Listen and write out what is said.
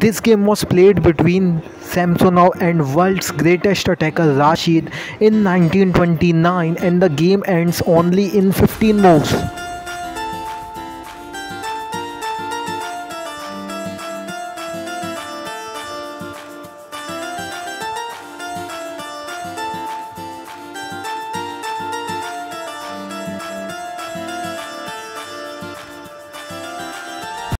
This game was played between Samsonov and world's greatest attacker Rashid in 1929 and the game ends only in 15 moves.